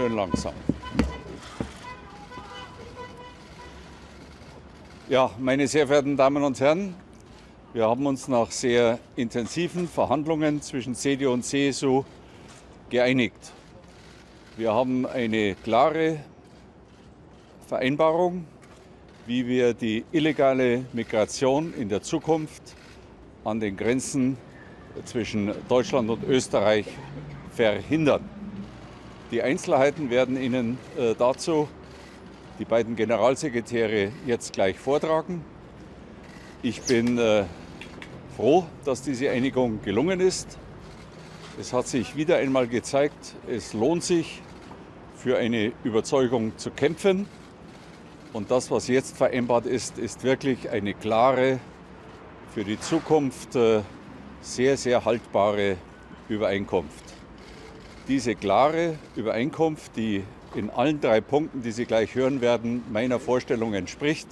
schön langsam. Ja, meine sehr verehrten Damen und Herren, wir haben uns nach sehr intensiven Verhandlungen zwischen CDU und CSU geeinigt. Wir haben eine klare Vereinbarung, wie wir die illegale Migration in der Zukunft an den Grenzen zwischen Deutschland und Österreich verhindern. Die Einzelheiten werden Ihnen äh, dazu die beiden Generalsekretäre jetzt gleich vortragen. Ich bin äh, froh, dass diese Einigung gelungen ist. Es hat sich wieder einmal gezeigt, es lohnt sich, für eine Überzeugung zu kämpfen. Und das, was jetzt vereinbart ist, ist wirklich eine klare, für die Zukunft äh, sehr, sehr haltbare Übereinkunft. Diese klare Übereinkunft, die in allen drei Punkten, die Sie gleich hören werden, meiner Vorstellung entspricht,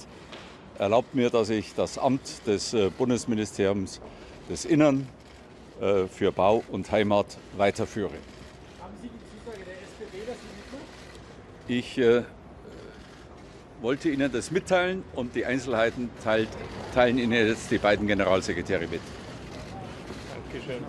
erlaubt mir, dass ich das Amt des äh, Bundesministeriums des Innern äh, für Bau und Heimat weiterführe. Haben Sie die Zusage der SPD, dass Sie mitmachen? Ich äh, wollte Ihnen das mitteilen und die Einzelheiten teilt, teilen Ihnen jetzt die beiden Generalsekretäre mit. Dankeschön.